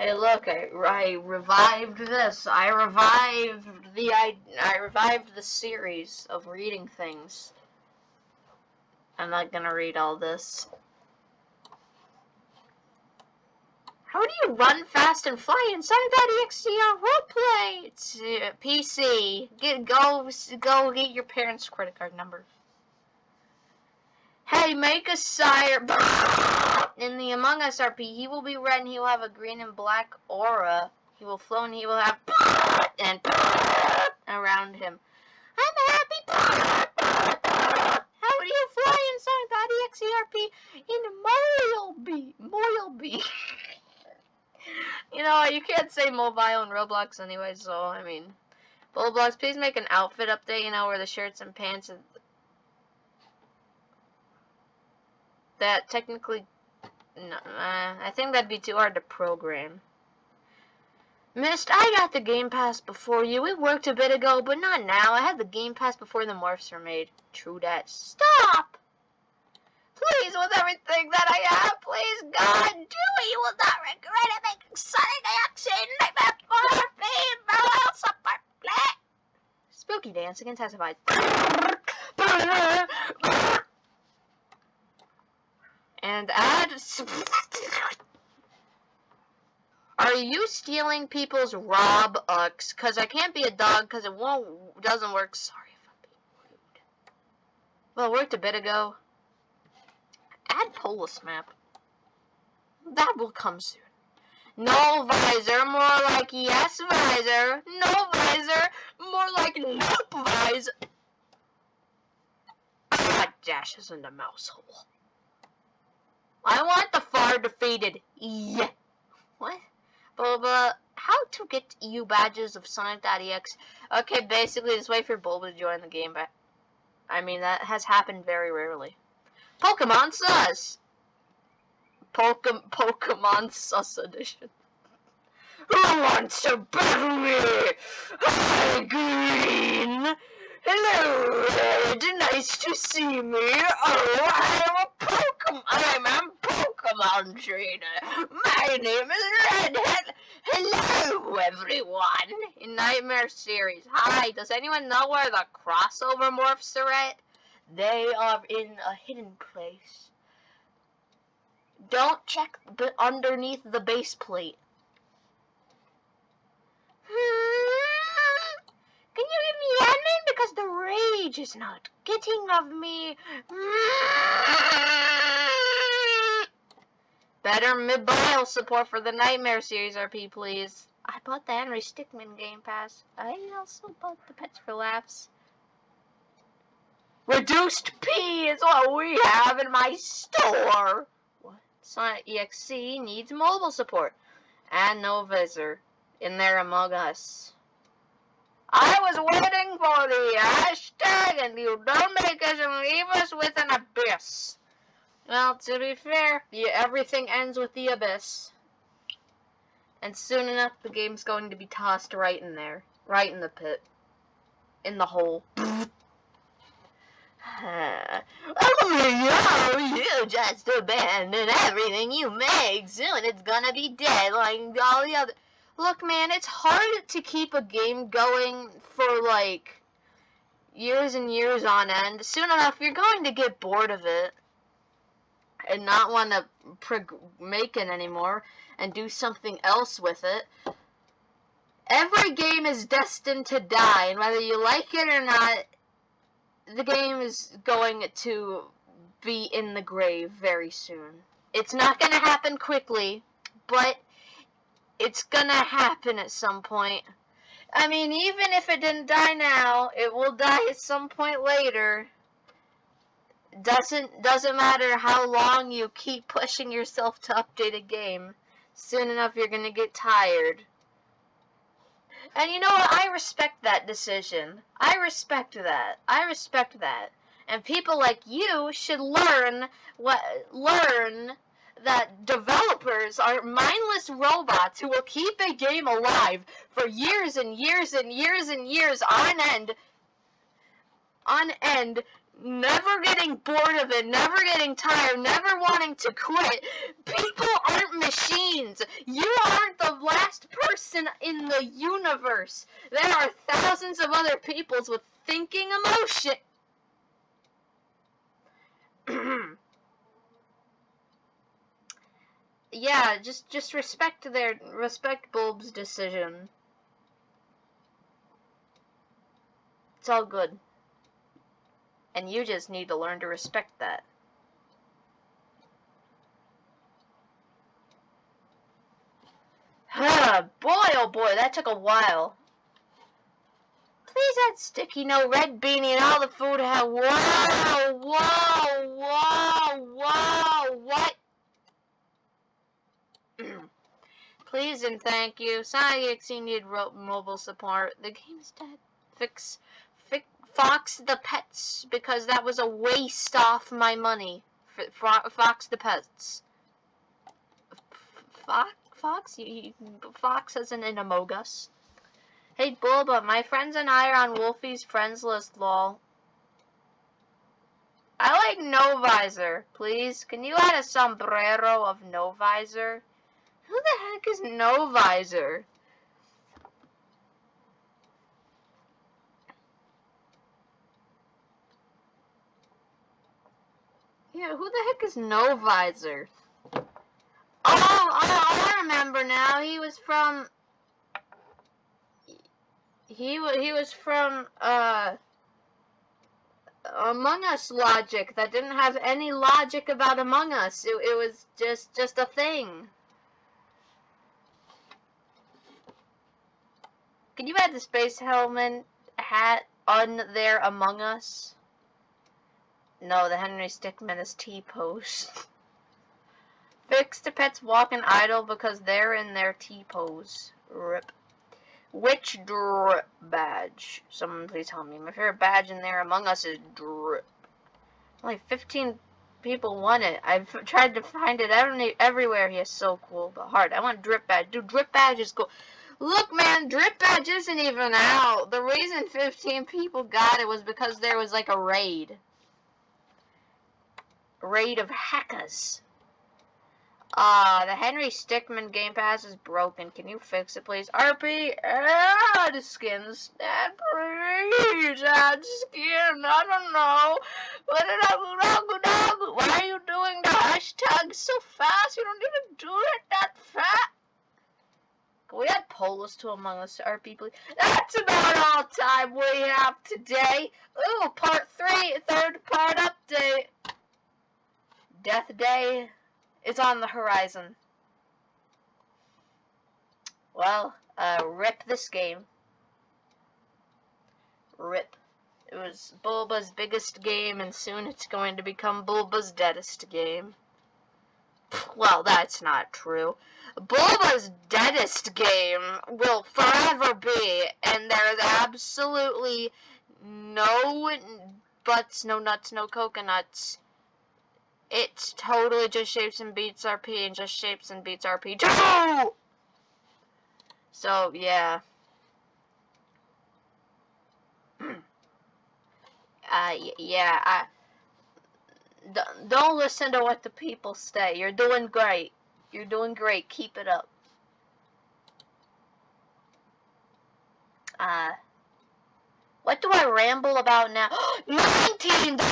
Hey, look, I, I revived this. I revived the I, I revived the series of reading things. I'm not gonna read all this. How do you run fast and fly inside that EXTR roleplay? It's uh, PC. Get go go get your parents' credit card number. Hey, make a sire. In the Among Us RP, he will be red and he will have a green and black aura. He will flow and he will have and around him. I'm a happy. How do you fly inside that EXERP in Moilby? Moilby. you know, you can't say mobile in Roblox anyway, so, I mean. Roblox, please make an outfit update, you know, where the shirts and pants and that technically, no, uh, I think that'd be too hard to program. Mist, I got the Game Pass before you. It worked a bit ago, but not now. I had the Game Pass before the morphs were made. True that. Stop! Please, with everything that I have, please, God, do. You will not regret it. Making Sonic Action, Nightmare for me, support. Spooky dance intensified. and add. Are you stealing people's Robux? Cause I can't be a dog because it won't doesn't work. Sorry if I'm being rude. Well, it worked a bit ago. Add Polus map. That will come soon. No visor, more like yes visor. No visor, more like nope visor. Ah, dashes in the mouse hole. I want the far defeated. Yeah. What? Blah, How to get EU badges of sonic Sonic.exe. Okay, basically just wait for Bulba to join the game, but I mean, that has happened very rarely. Pokemon Sus! Poke Pokemon Sus Edition. Who wants to battle me? Hi, Green! Hello, Red! Nice to see me! Oh, I'm a I'm a Pokemon trainer! My name is Redhead! Hello, everyone! In Nightmare series. Hi, does anyone know where the crossover morphs are at? They are in a hidden place. Don't check underneath the base plate. Hmm? Can you give me admin? Because the rage is not getting of me. Better mobile support for the Nightmare series RP, please. I bought the Henry Stickmin Game Pass. I also bought the Pets for Laughs. Reduced P is what we have in my store. What? Sonic EXE needs mobile support. And no visor in there among us. I was waiting for the hashtag and you don't make us and leave us with an abyss. Well, to be fair, everything ends with the abyss. And soon enough, the game's going to be tossed right in there. Right in the pit. In the hole. oh, you just abandon everything you make. Soon it's gonna be dead like all the other... Look, man, it's hard to keep a game going for, like, years and years on end. Soon enough, you're going to get bored of it and not want to make it anymore and do something else with it. Every game is destined to die, and whether you like it or not, the game is going to be in the grave very soon. It's not going to happen quickly, but it's gonna happen at some point. I mean, even if it didn't die now, it will die at some point later. Doesn't doesn't matter how long you keep pushing yourself to update a game. Soon enough, you're gonna get tired. And you know what? I respect that decision. I respect that. I respect that. And people like you should learn what learn that developers are mindless robots who will keep a game alive for years and years and years and years on end on end never getting bored of it, never getting tired, never wanting to quit. People aren't machines. You aren't the last person in the universe. There are thousands of other peoples with thinking emotion. yeah, just just respect their respect Bulb's decision. It's all good. And you just need to learn to respect that. Ah, boy, oh boy, that took a while. Please add sticky no red beanie and all the food have. Whoa, whoa, whoa, whoa, what? Please and thank you. Sorry, Exie need mobile support. The game is dead. Fix, Fox the Pets, because that was a waste off my money. Fox the Pets. Fox? Fox? Fox isn't in Among Us. Hey, Bulba, my friends and I are on Wolfie's friends list, lol. I like no visor, please. Can you add a sombrero of no visor? Who the heck is no visor? Yeah, who the heck is no visor? Oh, I, I remember now. He was from. He he was from uh. Among Us logic that didn't have any logic about Among Us. It, it was just just a thing. Can you add the space helmet hat on there Among Us? No, the Henry Stickmin is T-pose. Fix the pets walking idle because they're in their T-pose. Rip. Which drip badge? Someone please tell me. My favorite badge in there among us is drip. Only 15 people want it. I've tried to find it every, everywhere. He is so cool, but hard. I want drip badge. Dude, drip badge is cool. Look, man, drip badge isn't even out. The reason 15 people got it was because there was like a raid. Raid of hackers. Ah, uh, the Henry Stickmin Game Pass is broken. Can you fix it, please? RP, add skins. Add, please, add skin. I don't know. Why are you doing the hashtag so fast? You don't to do it that fast. Can we add Polus to Among Us, RP, please? That's about all time we have today. Ooh, part three, third part update. Death Day is on the horizon. Well, uh, rip this game. Rip. It was Bulba's biggest game, and soon it's going to become Bulba's deadest game. Well, that's not true. Bulba's deadest game will forever be, and there's absolutely no butts, no nuts, no coconuts it's totally just shapes and beats RP and just shapes and beats RP too! So, yeah. uh, yeah, I... Don't listen to what the people say. You're doing great. You're doing great. Keep it up. Uh... What do I ramble about now? $19